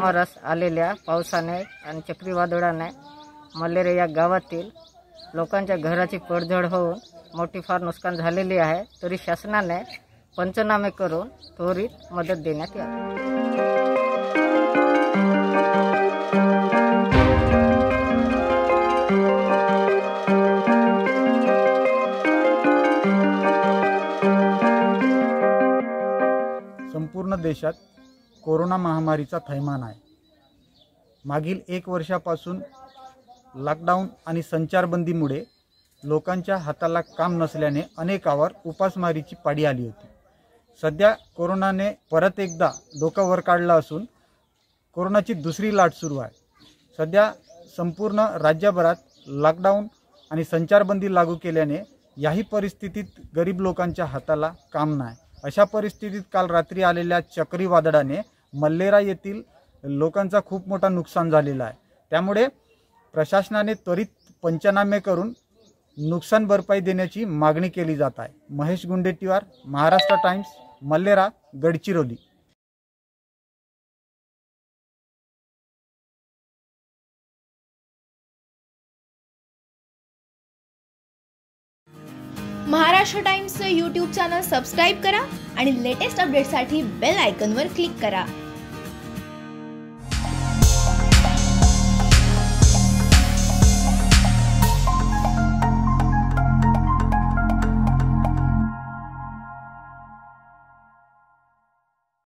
सुमारास आलेल्या पावसाने आणि चक्रीवादळाने मलेरे या गावातील लोकांच्या घराची पडझड होऊन मोठी फार नुकसान झालेली आहे. तरी शासनाने पंचनामे करून त्वरित मदत देण्यात यावी. संपूर्ण देशात कोरोना महामारीचा थैमान आहे. मागील एक वर्षापासून लॉकडाऊन आणि संचारबंदीमुळे लोकांच्या हाताला काम नसल्याने अनेकावर उपासमारीची पाडी आली होती. सध्या कोरोनाने परत एकदा डोकं वर काढलं असून कोरोनाची दुसरी लाट सुरू आहे. सध्या संपूर्ण राज्यभरात लॉकडाऊन आणि संचारबंदी लागू केल्याने याही परिस्थितीत गरीब लोकांच्या हाताला काम नाही. अशा परिस्थितीत काल रात्री आलेल्या चक्रीवादळाने मल्लेरा येथील लोकांचा खूप मोठा नुकसान झालेला आहे. त्यामुळे प्रशासनाने त्वरित पंचनामे करून नुकसान भरपाई देण्याची मागणी केली जात आहे. महेश गुंडेटीवार महाराष्ट्र टाइम्स मल्लेरा गडचिरोली. महाराष्ट्र टाइम्सचं यूट्यूब चॅनल सबस्क्राईब करा आणि लेटेस्ट अपडेटसाठी बेल आयकनवर क्लिक करा.